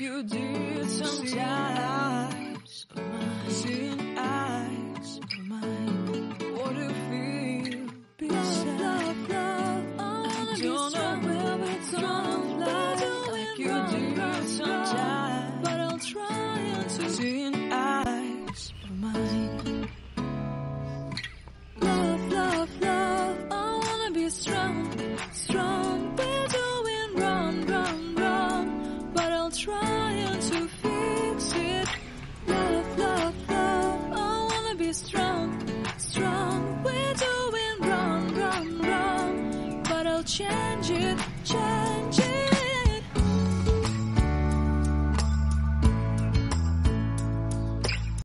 You do it sometimes. Seeing eyes. What do you feel? Love, love, love. Don't know where trying to fix it. Love, love, love. I wanna be strong, strong. We're doing wrong, wrong, wrong. But I'll change it, change